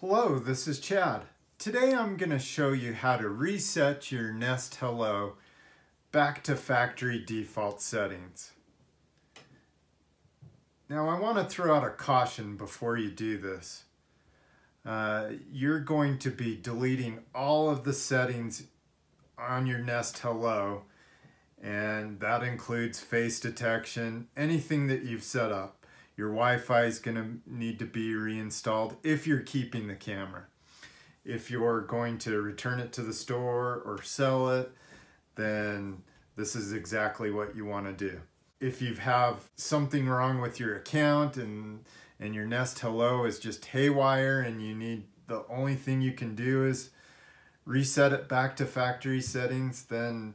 Hello, this is Chad. Today I'm going to show you how to reset your Nest Hello back to factory default settings. Now I want to throw out a caution before you do this. Uh, you're going to be deleting all of the settings on your Nest Hello and that includes face detection, anything that you've set up. Your Wi-Fi is going to need to be reinstalled if you're keeping the camera. If you're going to return it to the store or sell it, then this is exactly what you want to do. If you have something wrong with your account and and your Nest Hello is just haywire and you need the only thing you can do is reset it back to factory settings, then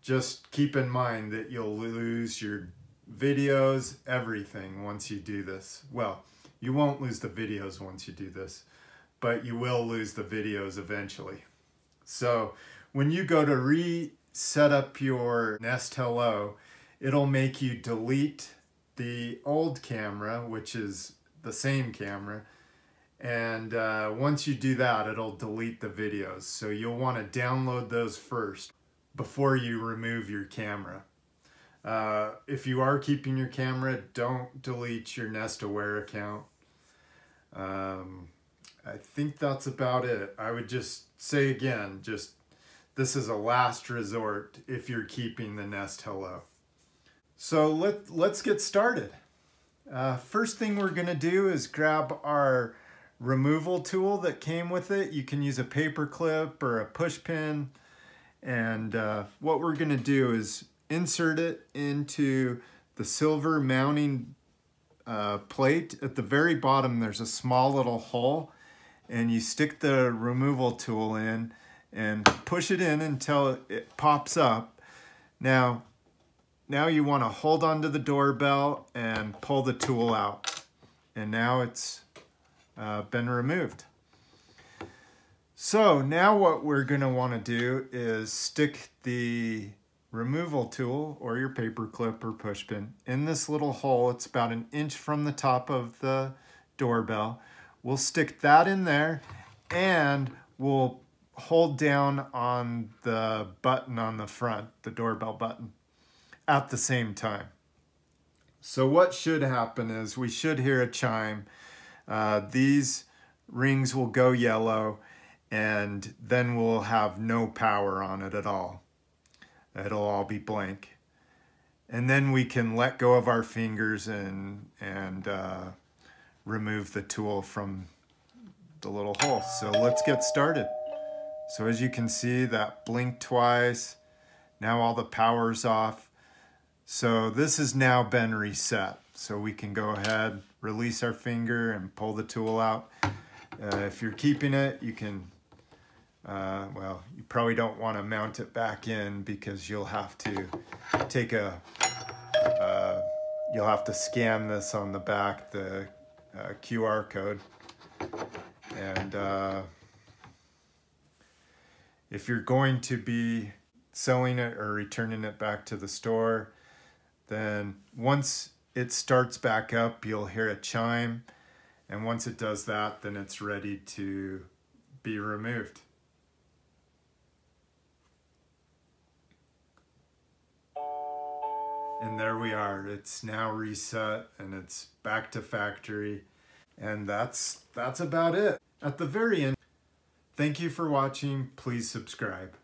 just keep in mind that you'll lose your videos, everything once you do this. Well, you won't lose the videos once you do this, but you will lose the videos eventually. So when you go to reset up your Nest Hello, it'll make you delete the old camera, which is the same camera, and uh, once you do that, it'll delete the videos. So you'll want to download those first before you remove your camera. Uh, if you are keeping your camera, don't delete your Nest Aware account. Um, I think that's about it. I would just say again, just this is a last resort if you're keeping the Nest Hello. So let, let's get started. Uh, first thing we're gonna do is grab our removal tool that came with it. You can use a paper clip or a push pin. And uh, what we're gonna do is insert it into the silver mounting uh, plate. At the very bottom, there's a small little hole and you stick the removal tool in and push it in until it pops up. Now, now you want to hold onto the doorbell and pull the tool out. And now it's uh, been removed. So now what we're going to want to do is stick the removal tool or your paper clip or push pin in this little hole. It's about an inch from the top of the doorbell. We'll stick that in there and we'll hold down on the button on the front, the doorbell button, at the same time. So what should happen is we should hear a chime. Uh, these rings will go yellow and then we'll have no power on it at all. It'll all be blank. And then we can let go of our fingers and, and uh, remove the tool from the little hole. So let's get started. So as you can see, that blinked twice. Now all the power's off. So this has now been reset. So we can go ahead, release our finger and pull the tool out. Uh, if you're keeping it, you can uh, well, you probably don't want to mount it back in because you'll have to take a, uh, you'll have to scan this on the back, the uh, QR code. And uh, if you're going to be selling it or returning it back to the store, then once it starts back up, you'll hear a chime. And once it does that, then it's ready to be removed. And there we are. It's now reset and it's back to factory. And that's that's about it. At the very end, thank you for watching. Please subscribe.